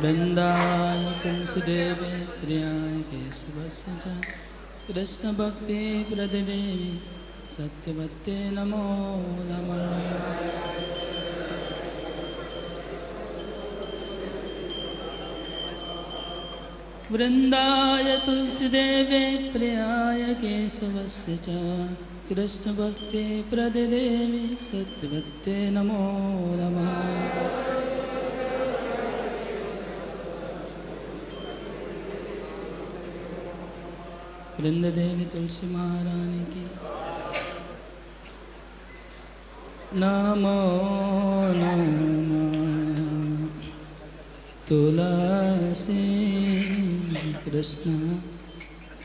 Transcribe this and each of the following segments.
वृन्दाय तुलसीदेवे प्रियाय केशवस्य च कृष्णभक्तिप्रददेवी सत्यवत्ते नमो नमः। वृन्दाय तुलसीदेवे प्रियाय केशवस्य च कृष्णभक्ते प्रददेवी सत्यवत्ते नमो नमः। वृंददेवी तुलसी महारानी की। नमो नमो। तुलसी कृष्ण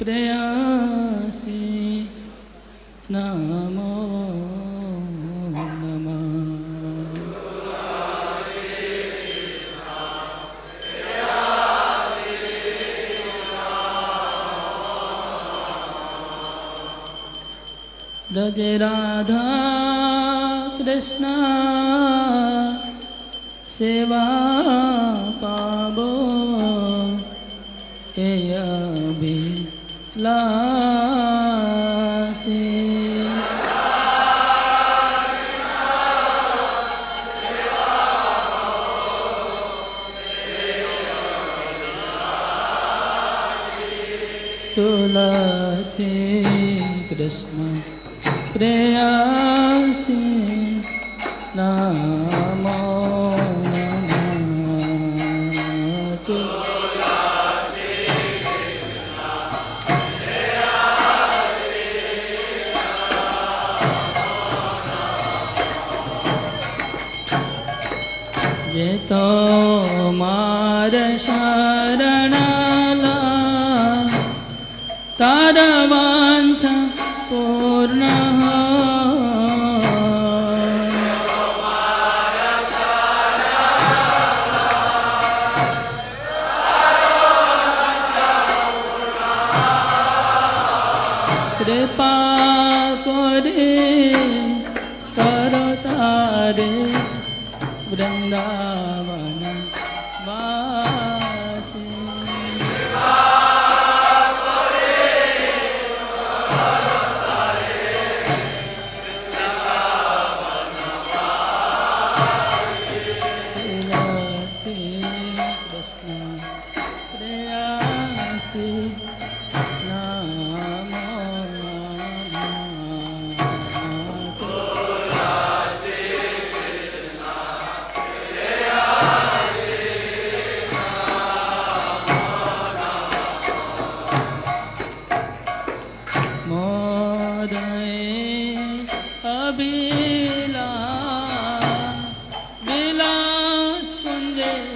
प्रयासी। नमो नमः रज राधा कृष्ण सेवा पाबो ए अभी तुलसी वान् पूर्ण।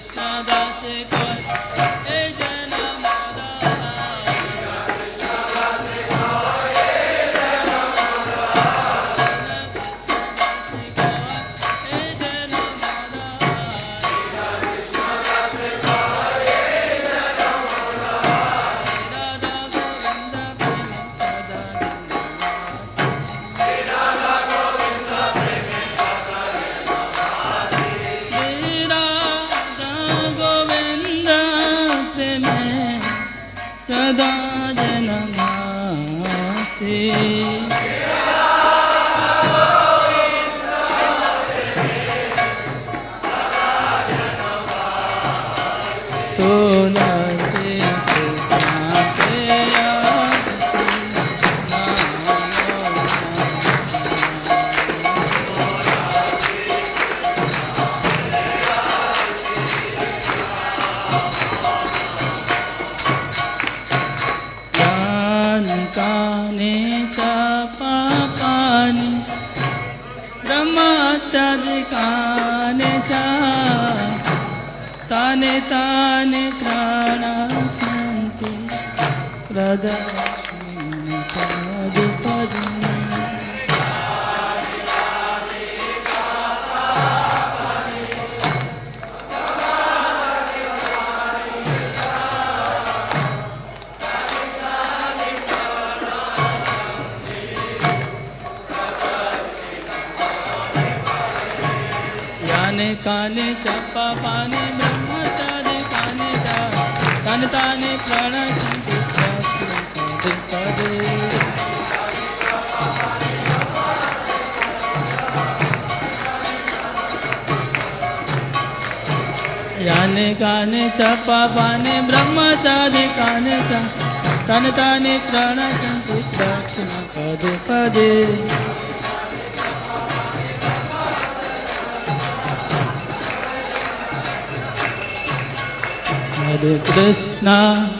कृष्ण काने च पापानि ब्रह्मचारि काने च तानि तानि पदे पदे याने काने च पापानि ब्रह्मचारि काने च। तानि तानि प्रणशन्ति दक्षिण पदे पदे। Hare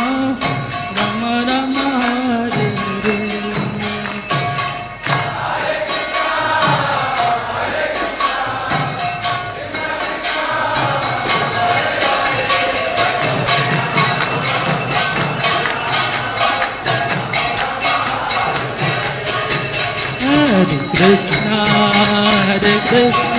to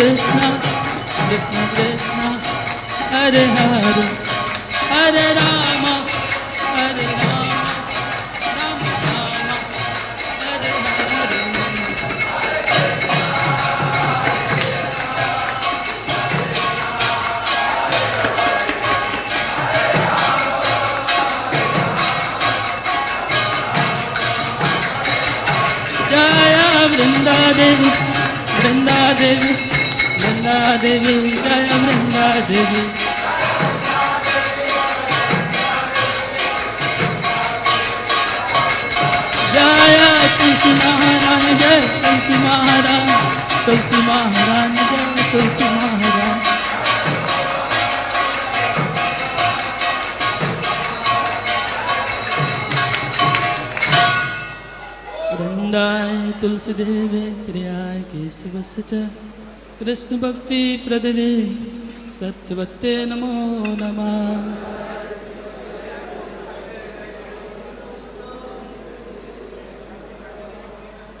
Krishna, Krishna Krishna, Hare Hare, Hare Rama, Hare Rama, Rama Rama, Hare Hare. Jaya Vrinda Devi, Vrinda Devi, Devi, Jaya Vrinda Devi. Jaya Tulsi Maharani, Jaya Tulsi Maharani, तुलसी महारानी जय तुलसी महारानी वृंदाय तुलसी देवे प्रियाय केशवस च कृष्ण भक्ति प्रददे सत्यवत्ते नमो नमः।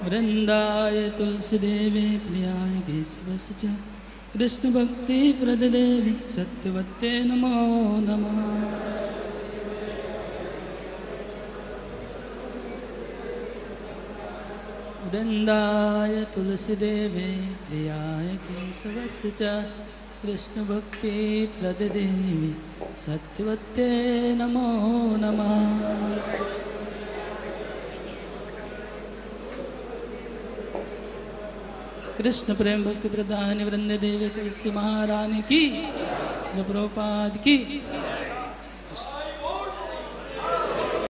वृंदाय तुलसी देवी प्रियाय केशवस च कृष्ण भक्ति प्रददेवी सत्यवत्ते नमो नमः। वृंदाय तुलसी देवे, प्रियाय केशवस च कृष्ण भक्ति प्रददेवी सत्यवत्ते नमो नमः। कृष्ण प्रेम भक्ति प्रधान वृंद देवी तुलसी महारानी की प्रभुपाद की।